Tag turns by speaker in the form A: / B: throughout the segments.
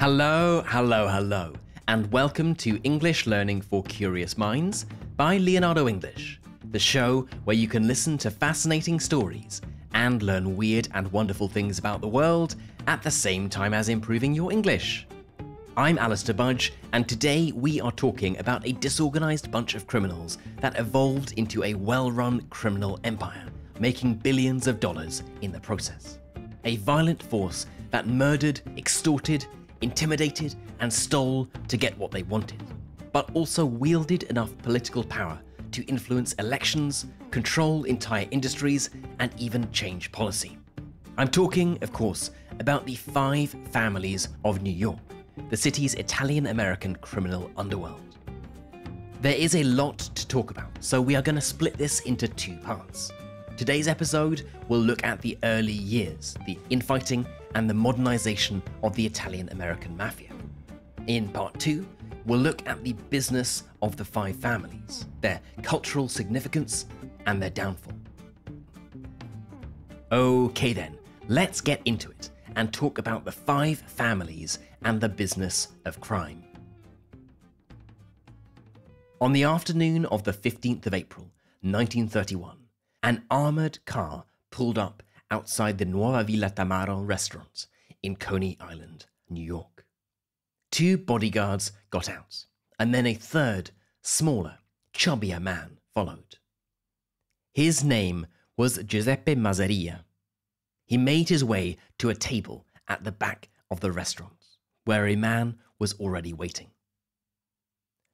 A: Hello, hello, hello, and welcome to English Learning for Curious Minds by Leonardo English, the show where you can listen to fascinating stories and learn weird and wonderful things about the world at the same time as improving your English. I'm Alistair Budge, and today we are talking about a disorganized bunch of criminals that evolved into a well run criminal empire, making billions of dollars in the process. A violent force that murdered, extorted, intimidated, and stole to get what they wanted, but also wielded enough political power to influence elections, control entire industries, and even change policy. I'm talking, of course, about the five families of New York, the city's Italian American criminal underworld. There is a lot to talk about, so we are going to split this into two parts. Today's episode will look at the early years, the infighting and the modernization of the Italian American mafia. In part two, we'll look at the business of the five families, their cultural significance, and their downfall. Okay, then, let's get into it and talk about the five families and the business of crime. On the afternoon of the 15th of April, 1931, an armoured car pulled up outside the Nuova Villa Tammaro restaurant in Coney Island, New York. Two bodyguards got out, and then a third, smaller, chubbier man followed. His name was Giuseppe Masseria. He made his way to a table at the back of the restaurant, where a man was already waiting.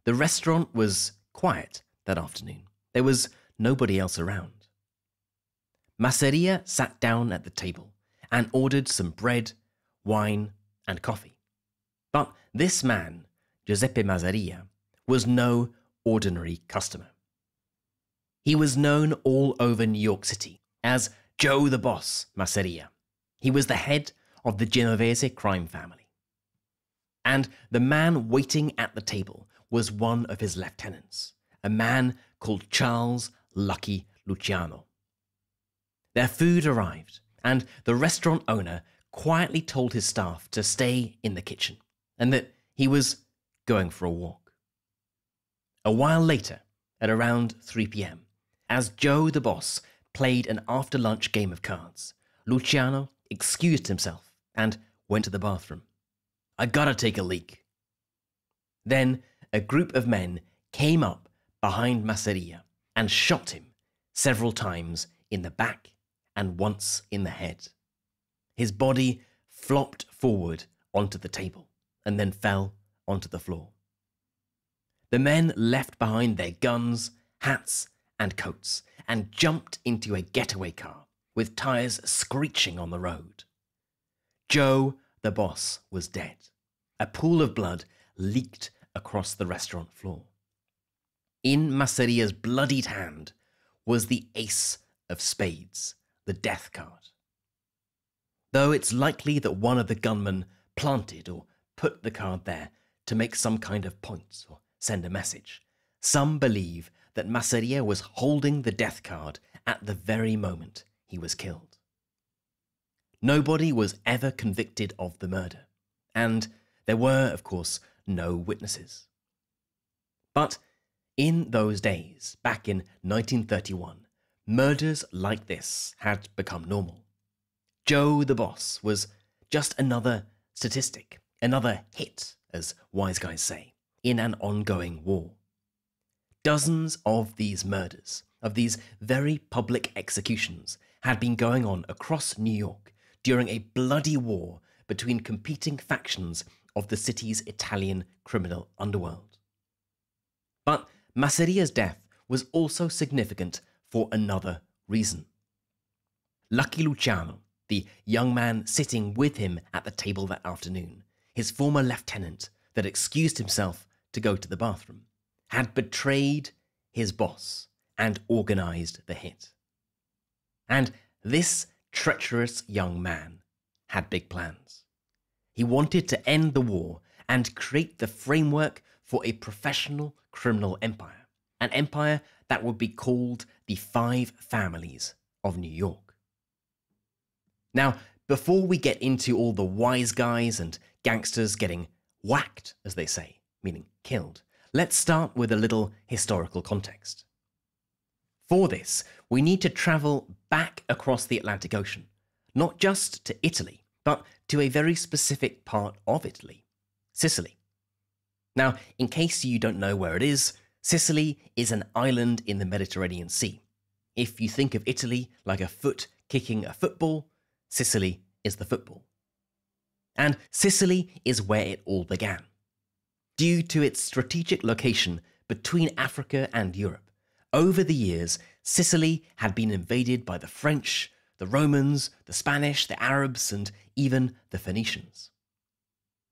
A: The restaurant was quiet that afternoon. There was nobody else around. Masseria sat down at the table and ordered some bread, wine, and coffee. But this man, Giuseppe Masseria, was no ordinary customer. He was known all over New York City as Joe the Boss Masseria. He was the head of the Genovese crime family. And the man waiting at the table was one of his lieutenants, a man called Charles Lucky Luciano. Their food arrived, and the restaurant owner quietly told his staff to stay in the kitchen and that he was going for a walk. A while later, at around 3 pm, as Joe the boss played an after lunch game of cards, Luciano excused himself and went to the bathroom. I gotta take a leak. Then a group of men came up behind Masseria and shot him several times in the back and once in the head. His body flopped forward onto the table and then fell onto the floor. The men left behind their guns, hats, and coats and jumped into a getaway car with tires screeching on the road. Joe, the boss, was dead. A pool of blood leaked across the restaurant floor. In Masseria's bloodied hand was the ace of spades, the death card. Though it's likely that one of the gunmen planted or put the card there to make some kind of point or send a message, some believe that Masseria was holding the death card at the very moment he was killed. Nobody was ever convicted of the murder, and there were, of course, no witnesses. But in those days, back in 1931, Murders like this had become normal. Joe the boss was just another statistic, another hit, as wise guys say, in an ongoing war. Dozens of these murders, of these very public executions, had been going on across New York during a bloody war between competing factions of the city's Italian criminal underworld. But Masseria's death was also significant for another reason. Lucky Luciano, the young man sitting with him at the table that afternoon, his former lieutenant that excused himself to go to the bathroom, had betrayed his boss and organized the hit. And this treacherous young man had big plans. He wanted to end the war and create the framework for a professional criminal empire, an empire that would be called the Five Families of New York. Now, before we get into all the wise guys and gangsters getting whacked, as they say, meaning killed, let's start with a little historical context. For this, we need to travel back across the Atlantic Ocean, not just to Italy, but to a very specific part of Italy, Sicily. Now, in case you don't know where it is, Sicily is an island in the Mediterranean Sea. If you think of Italy like a foot kicking a football, Sicily is the football. And Sicily is where it all began. Due to its strategic location between Africa and Europe, over the years, Sicily had been invaded by the French, the Romans, the Spanish, the Arabs, and even the Phoenicians.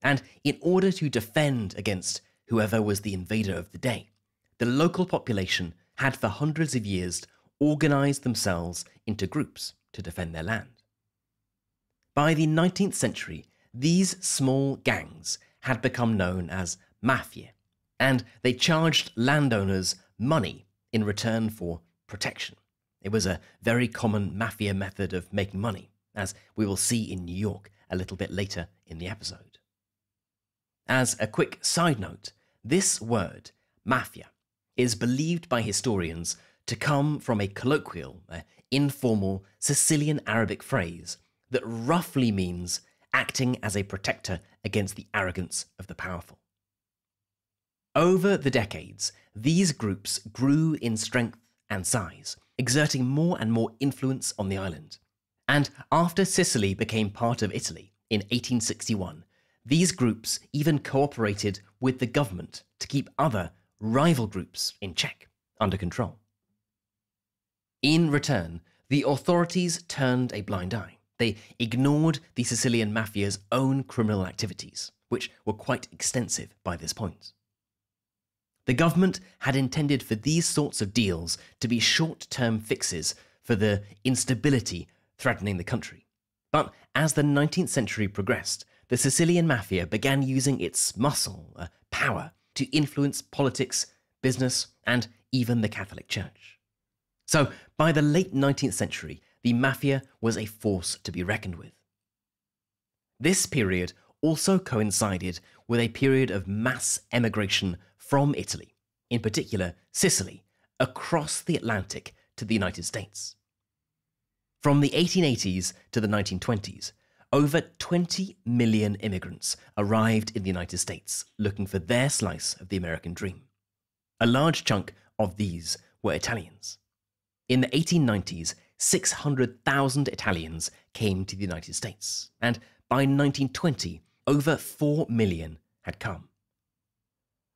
A: And in order to defend against whoever was the invader of the day, the local population had for hundreds of years organized themselves into groups to defend their land. By the 19th century, these small gangs had become known as mafia, and they charged landowners money in return for protection. It was a very common mafia method of making money, as we will see in New York a little bit later in the episode. As a quick side note, this word, mafia, is believed by historians to come from a colloquial, uh, informal Sicilian Arabic phrase that roughly means acting as a protector against the arrogance of the powerful. Over the decades, these groups grew in strength and size, exerting more and more influence on the island. And after Sicily became part of Italy in 1861, these groups even cooperated with the government to keep other rival groups in check, under control. In return, the authorities turned a blind eye. They ignored the Sicilian mafia's own criminal activities, which were quite extensive by this point. The government had intended for these sorts of deals to be short term fixes for the instability threatening the country. But as the 19th century progressed, the Sicilian mafia began using its muscle, uh, power, to influence politics, business, and even the Catholic Church. So, by the late 19th century, the mafia was a force to be reckoned with. This period also coincided with a period of mass emigration from Italy, in particular Sicily, across the Atlantic to the United States. From the 1880s to the 1920s, over 20 million immigrants arrived in the United States looking for their slice of the American dream. A large chunk of these were Italians. In the 1890s, 600,000 Italians came to the United States, and by 1920, over 4 million had come.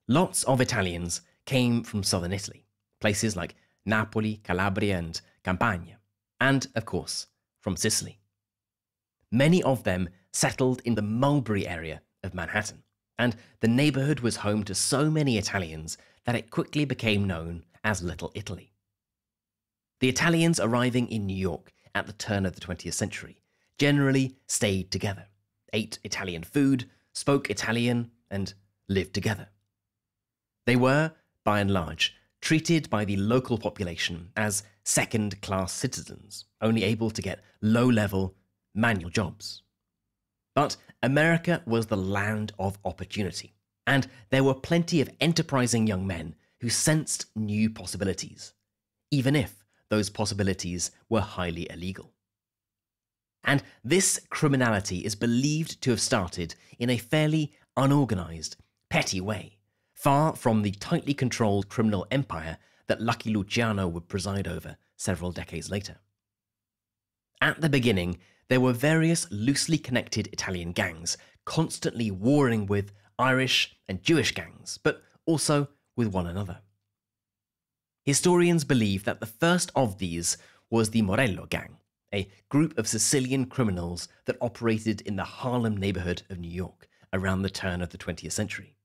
A: Lots of Italians came from southern Italy, places like Napoli, Calabria, and Campania, and, of course, from Sicily. Many of them settled in the Mulberry area of Manhattan, and the neighborhood was home to so many Italians that it quickly became known as Little Italy. The Italians arriving in New York at the turn of the 20th century generally stayed together, ate Italian food, spoke Italian, and lived together. They were, by and large, treated by the local population as second class citizens, only able to get low level manual jobs. But America was the land of opportunity, and there were plenty of enterprising young men who sensed new possibilities, even if those possibilities were highly illegal. And this criminality is believed to have started in a fairly unorganized, petty way, far from the tightly controlled criminal empire that Lucky Luciano would preside over several decades later. At the beginning, there were various loosely connected Italian gangs constantly warring with Irish and Jewish gangs, but also with one another. Historians believe that the first of these was the Morello gang, a group of Sicilian criminals that operated in the Harlem neighborhood of New York around the turn of the 20th century.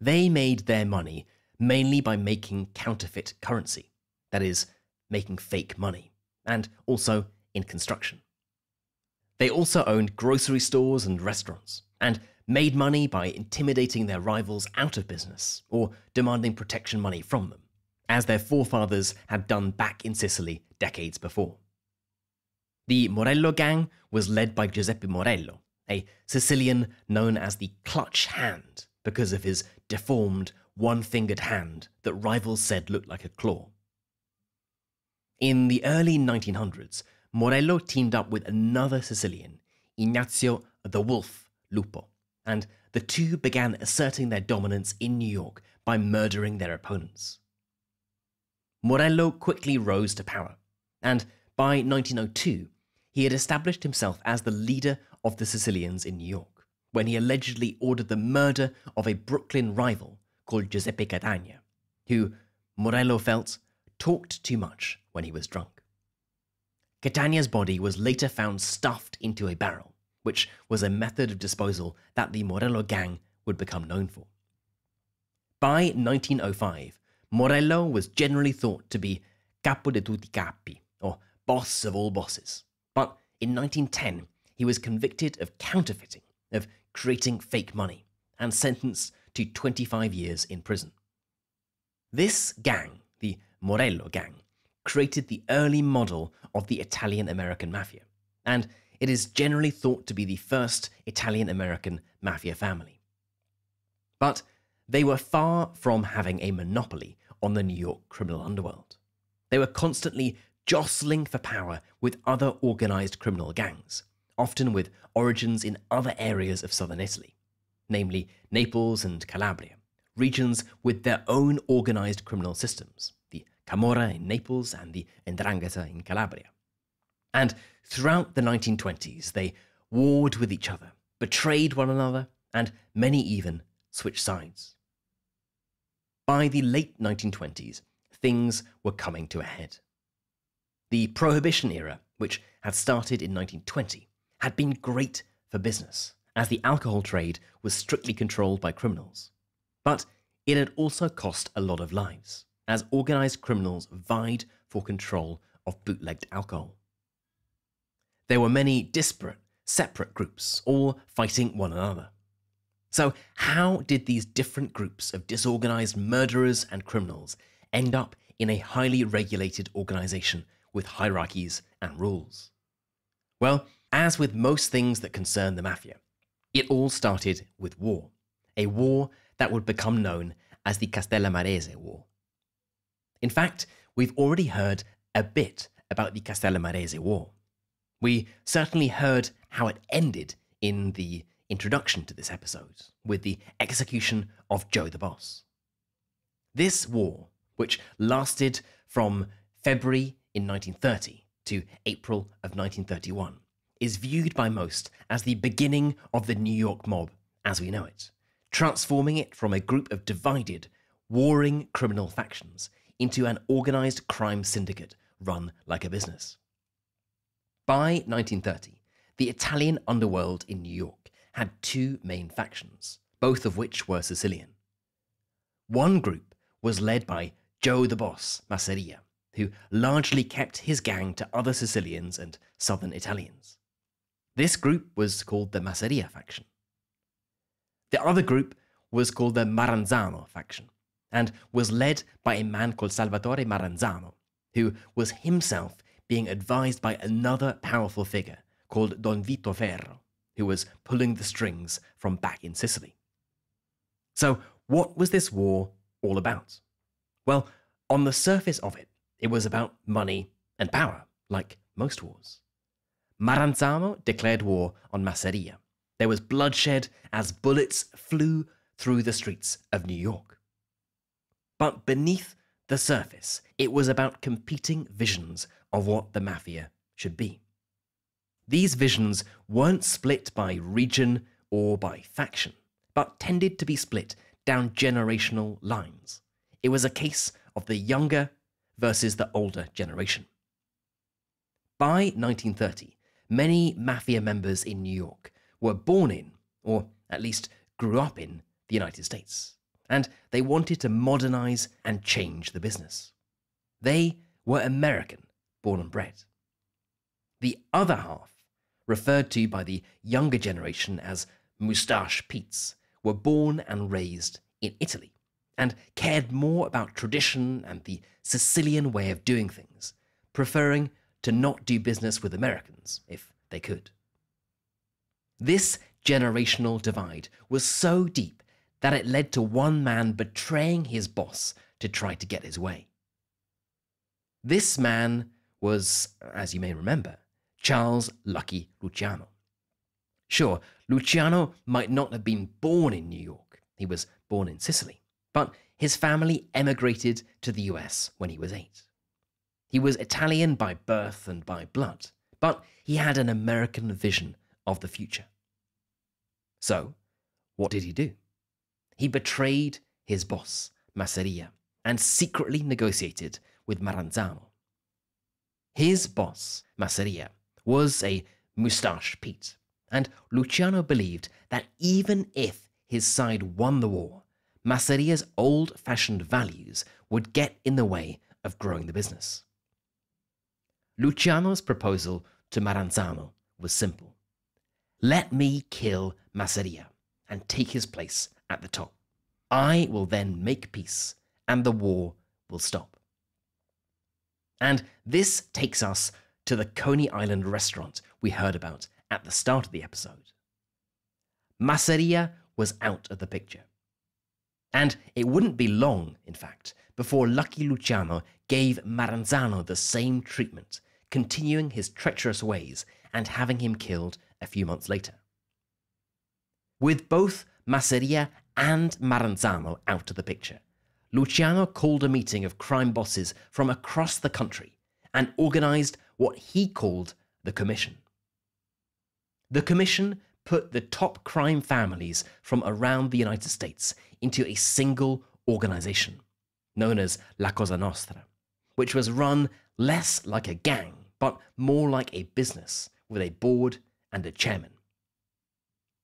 A: They made their money mainly by making counterfeit currency, that is, making fake money, and also in construction. They also owned grocery stores and restaurants, and made money by intimidating their rivals out of business or demanding protection money from them, as their forefathers had done back in Sicily decades before. The Morello gang was led by Giuseppe Morello, a Sicilian known as the Clutch Hand because of his deformed, one fingered hand that rivals said looked like a claw. In the early 1900s, Morello teamed up with another Sicilian, Ignazio the Wolf Lupo, and the two began asserting their dominance in New York by murdering their opponents. Morello quickly rose to power, and by 1902, he had established himself as the leader of the Sicilians in New York, when he allegedly ordered the murder of a Brooklyn rival called Giuseppe Catania, who, Morello felt, talked too much when he was drunk. Catania's body was later found stuffed into a barrel, which was a method of disposal that the Morello gang would become known for. By 1905, Morello was generally thought to be capo de tutti capi, or boss of all bosses. But in 1910, he was convicted of counterfeiting, of creating fake money, and sentenced to 25 years in prison. This gang, the Morello gang, created the early model of the Italian American mafia, and it is generally thought to be the first Italian American mafia family. But they were far from having a monopoly on the New York criminal underworld. They were constantly jostling for power with other organized criminal gangs, often with origins in other areas of southern Italy, namely Naples and Calabria, regions with their own organized criminal systems, Camorra in Naples and the Ndrangheta in Calabria. And throughout the 1920s, they warred with each other, betrayed one another, and many even switched sides. By the late 1920s, things were coming to a head. The Prohibition era, which had started in 1920, had been great for business, as the alcohol trade was strictly controlled by criminals. But it had also cost a lot of lives, as organized criminals vied for control of bootlegged alcohol. There were many disparate, separate groups, all fighting one another. So, how did these different groups of disorganized murderers and criminals end up in a highly regulated organization with hierarchies and rules? Well, as with most things that concern the mafia, it all started with war, a war that would become known as the Castellammarese War. In fact, we've already heard a bit about the Castellammarese War. We certainly heard how it ended in the introduction to this episode with the execution of Joe the Boss. This war, which lasted from February in 1930 to April of 1931, is viewed by most as the beginning of the New York mob as we know it, transforming it from a group of divided, warring criminal factions into an organized crime syndicate run like a business. By 1930, the Italian underworld in New York had two main factions, both of which were Sicilian. One group was led by Joe the Boss Masseria, who largely kept his gang to other Sicilians and southern Italians. This group was called the Masseria faction. The other group was called the Maranzano faction and was led by a man called Salvatore Maranzano, who was himself being advised by another powerful figure called Don Vito Ferro, who was pulling the strings from back in Sicily. So, what was this war all about? Well, on the surface of it, it was about money and power, like most wars. Maranzano declared war on Masseria. There was bloodshed as bullets flew through the streets of New York. But beneath the surface, it was about competing visions of what the mafia should be. These visions weren't split by region or by faction, but tended to be split down generational lines. It was a case of the younger versus the older generation. By 1930, many mafia members in New York were born in, or at least grew up in, the United States, and they wanted to modernize and change the business. They were American, born and bred. The other half, referred to by the younger generation as Moustache Pete's, were born and raised in Italy and cared more about tradition and the Sicilian way of doing things, preferring to not do business with Americans if they could. This generational divide was so deep that it led to one man betraying his boss to try to get his way. This man was, as you may remember, Charles Lucky Luciano. Sure, Luciano might not have been born in New York, he was born in Sicily, but his family emigrated to the US when he was eight. He was Italian by birth and by blood, but he had an American vision of the future. So, what did he do? He betrayed his boss, Masseria, and secretly negotiated with Maranzano. His boss, Masseria, was a moustache Pete, and Luciano believed that even if his side won the war, Masseria's old fashioned values would get in the way of growing the business. Luciano's proposal to Maranzano was simple let me kill Masseria and take his place at the top. I will then make peace and the war will stop. And this takes us to the Coney Island restaurant we heard about at the start of the episode. Masseria was out of the picture. And it wouldn't be long, in fact, before Lucky Luciano gave Maranzano the same treatment, continuing his treacherous ways and having him killed a few months later. With both Masseria and Maranzano out of the picture, Luciano called a meeting of crime bosses from across the country and organized what he called the Commission. The Commission put the top crime families from around the United States into a single organization, known as La Cosa Nostra, which was run less like a gang, but more like a business with a board and a chairman.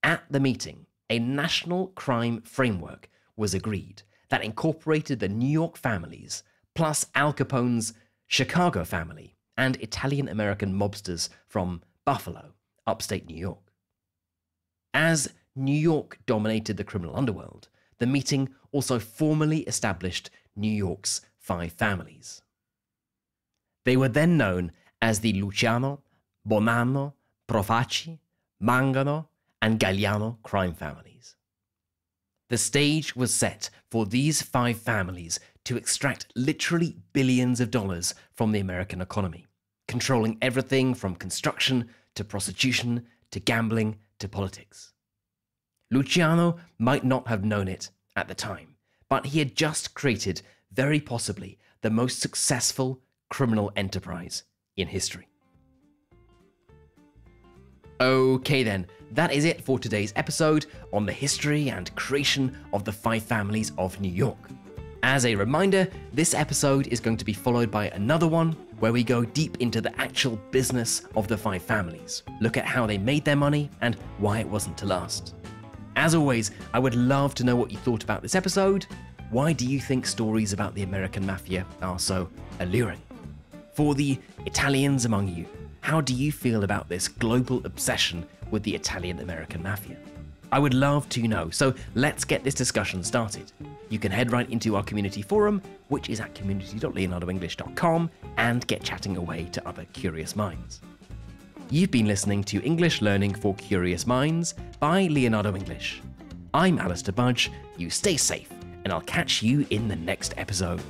A: At the meeting, a national crime framework was agreed that incorporated the New York families, plus Al Capone's Chicago family and Italian American mobsters from Buffalo, upstate New York. As New York dominated the criminal underworld, the meeting also formally established New York's five families. They were then known as the Luciano, Bonanno, Profaci, Mangano, and Gagliano crime families. The stage was set for these five families to extract literally billions of dollars from the American economy, controlling everything from construction to prostitution to gambling to politics. Luciano might not have known it at the time, but he had just created, very possibly, the most successful criminal enterprise in history. Okay, then, that is it for today's episode on the history and creation of the five families of New York. As a reminder, this episode is going to be followed by another one where we go deep into the actual business of the five families, look at how they made their money and why it wasn't to last. As always, I would love to know what you thought about this episode. Why do you think stories about the American Mafia are so alluring? For the Italians among you, how do you feel about this global obsession with the Italian American mafia? I would love to know, so let's get this discussion started. You can head right into our community forum, which is at community.leonardoenglish.com, and get chatting away to other curious minds. You've been listening to English Learning for Curious Minds by Leonardo English. I'm Alistair Budge, you stay safe, and I'll catch you in the next episode.